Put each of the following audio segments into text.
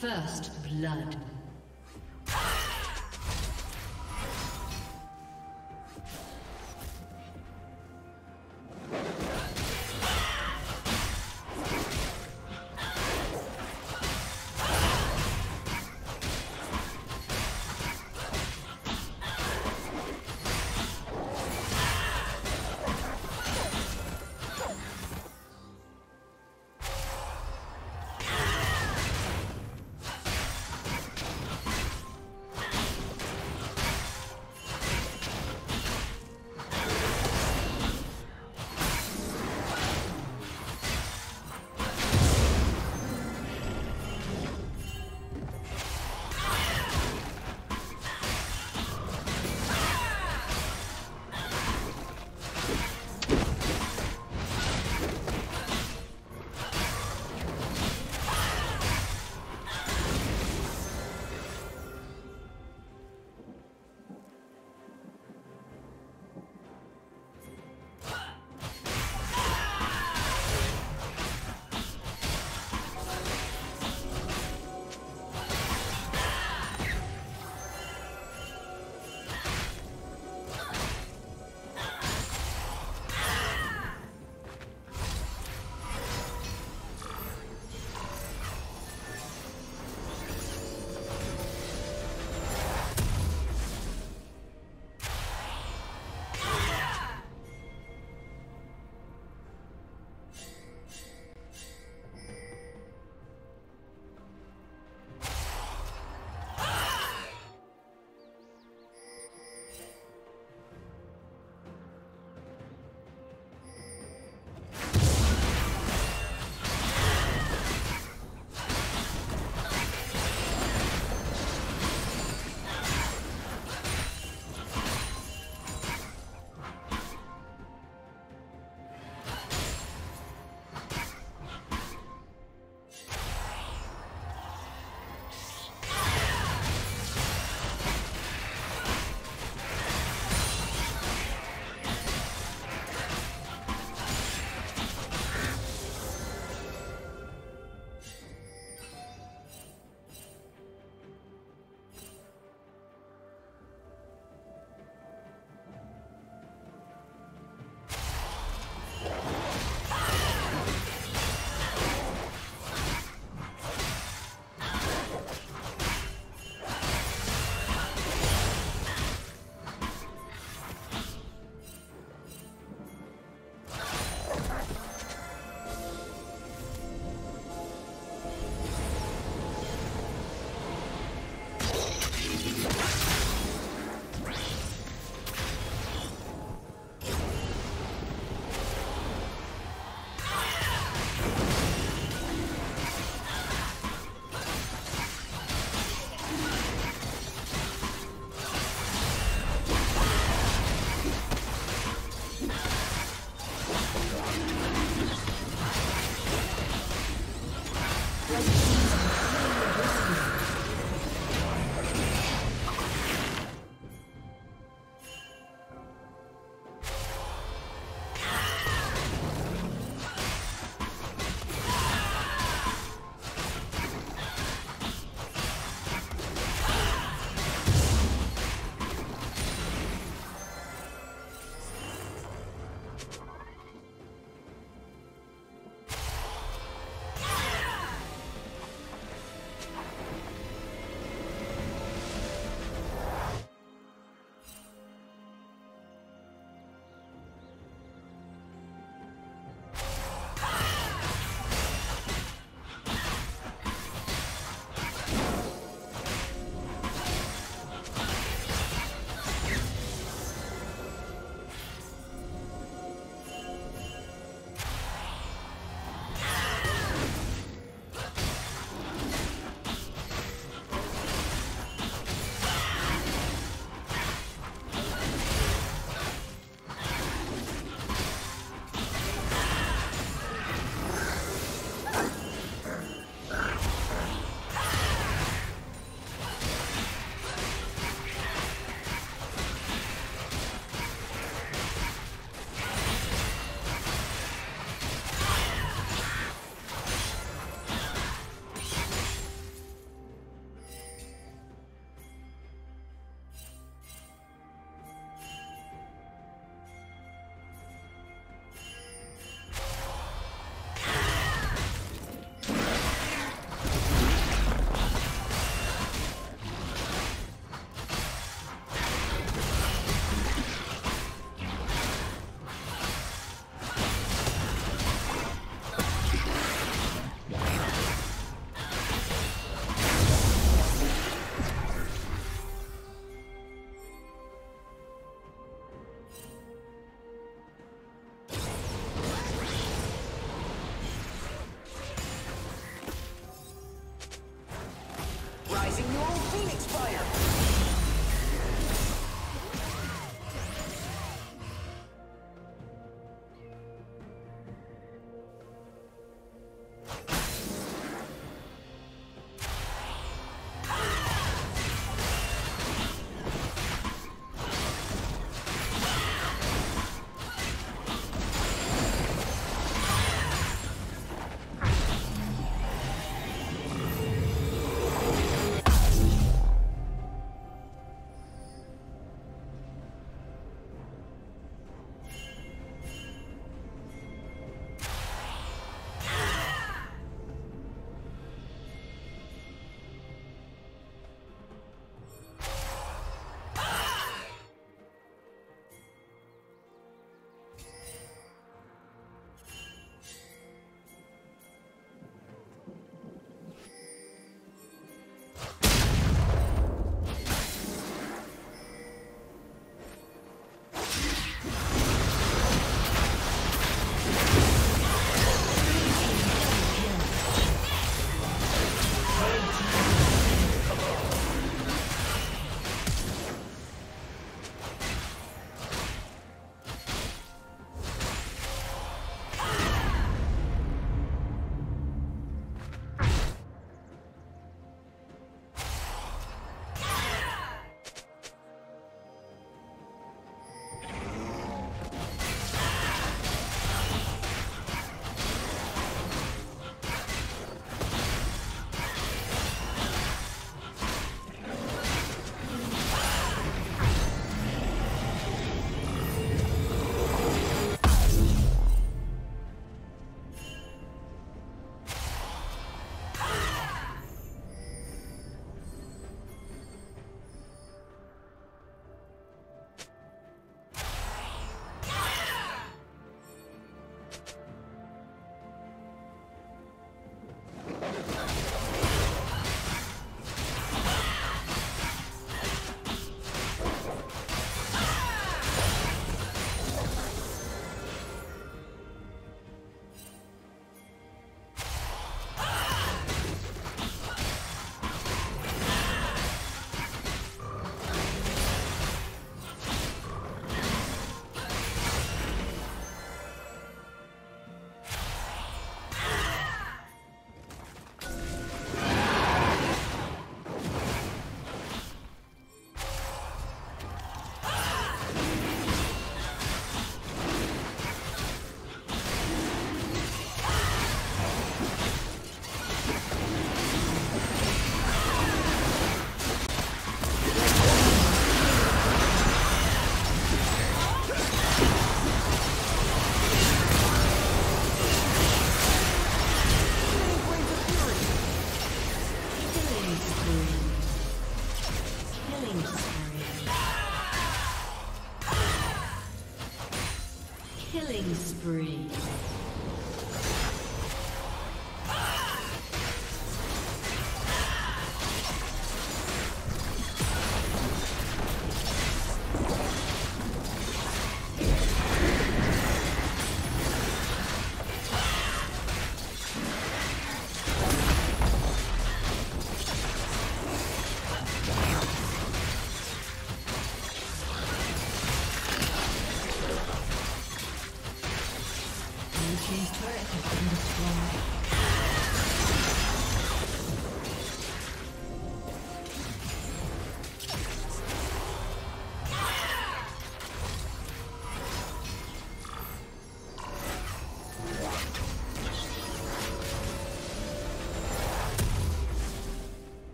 First blood.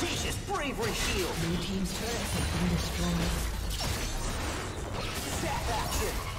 Audacious bravery shield! Blue team's turret has been destroyed. Zap action!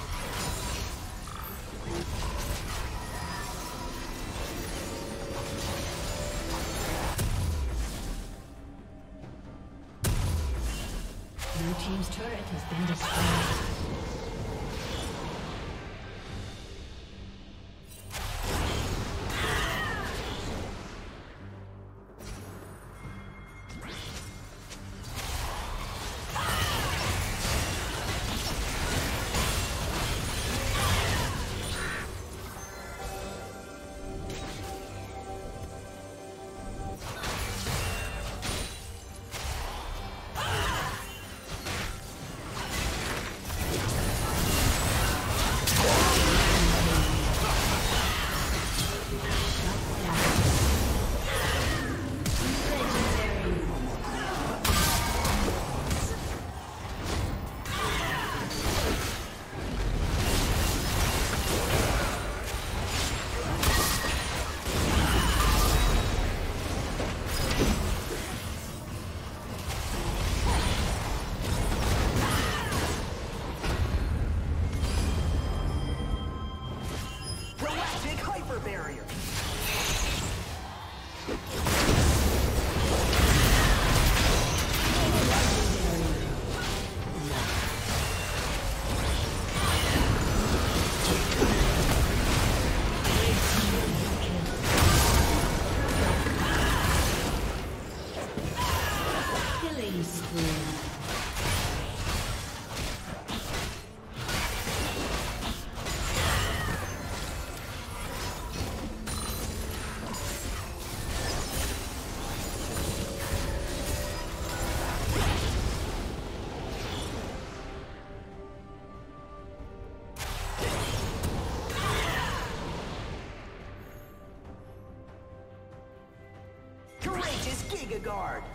Guard!